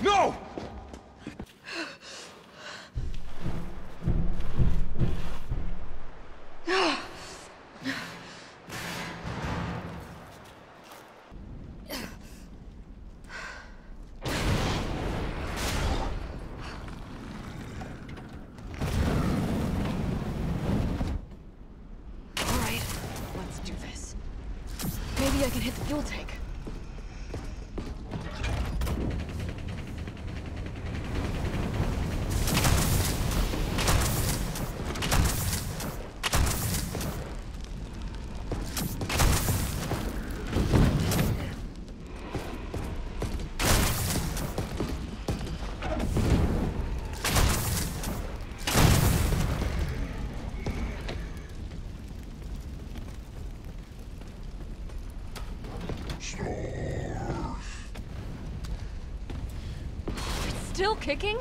No! All right, let's do this. Maybe I can hit the fuel tank. Still kicking?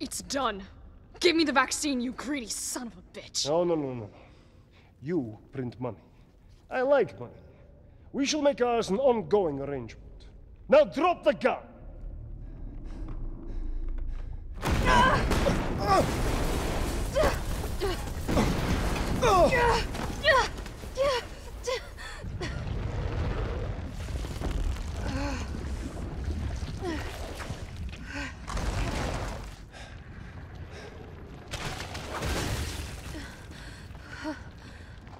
It's done. Give me the vaccine, you greedy son of a bitch. No, no, no, no. You print money. I like money. We shall make ours an ongoing arrangement. Now drop the gun!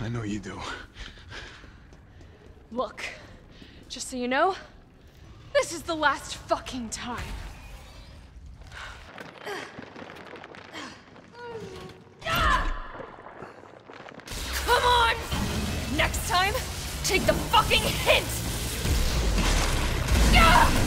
I know you do. Look, just so you know, this is the last fucking time. Come on! Next time, take the fucking hint no.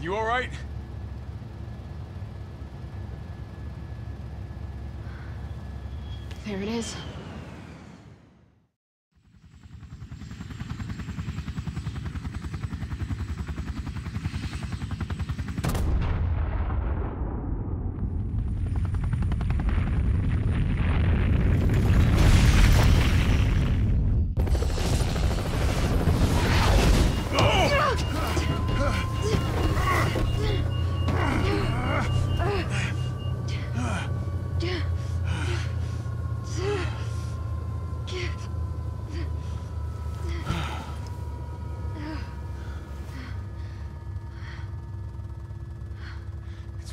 you alright? There it is.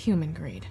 Human greed.